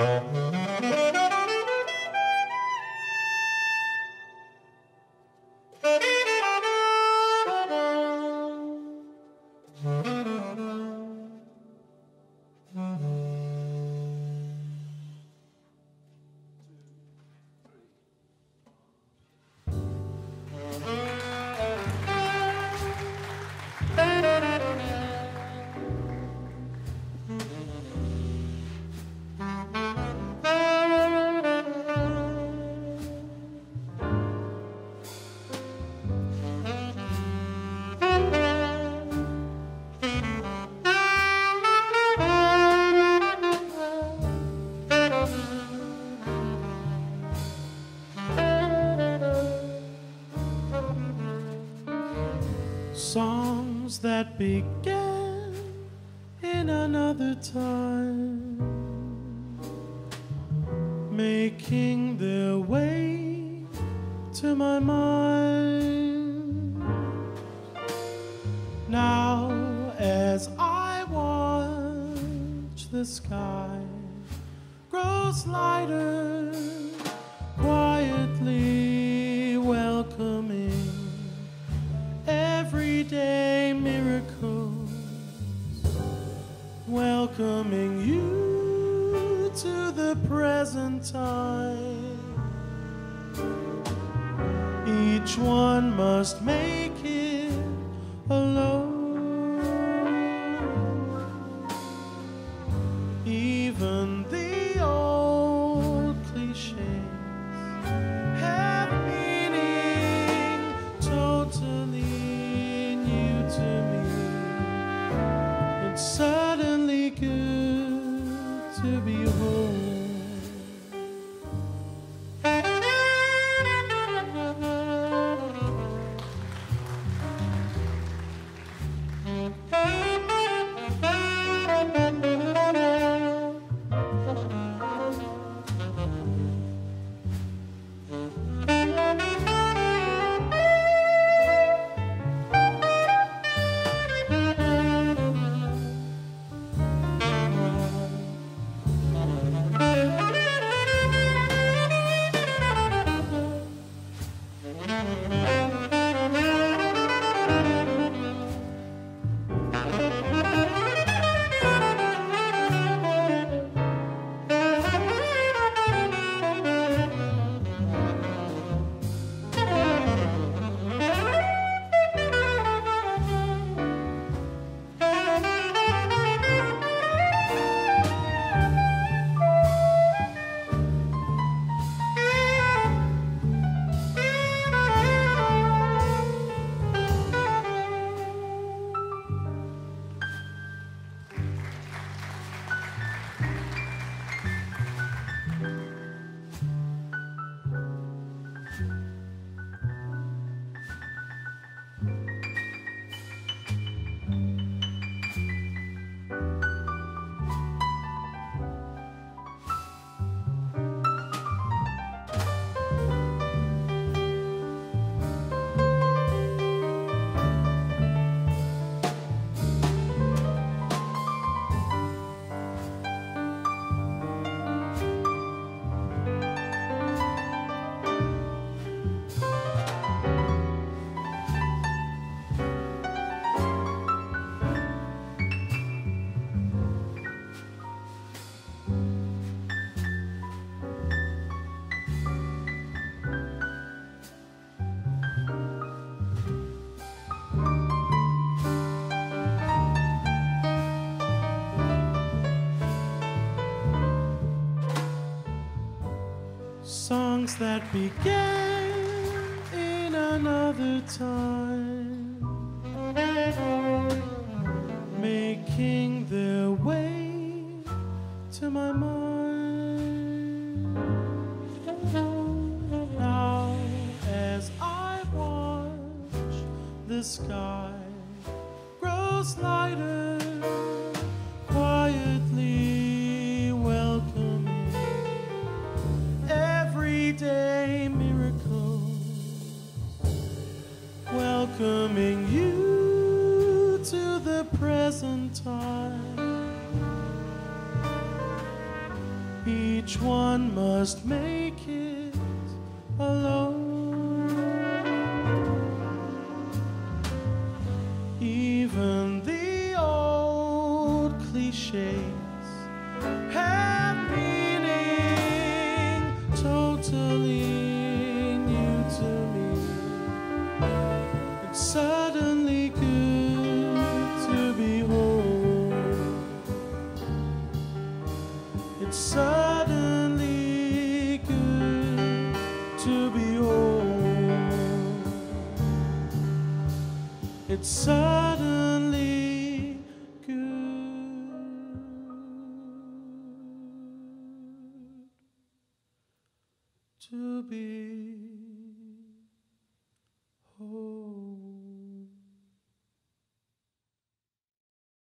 Mm-hmm. Songs that began in another time, making their way to my mind. Now, as I watch the sky grows lighter, time. Each one must make it alone. Even the old cliches have meaning totally new to me. It's suddenly good to be home. Songs that began in another time, making their way to my mind. Now, as I watch the sky grows lighter, welcoming you to the present time. Each one must make it it's suddenly good to be.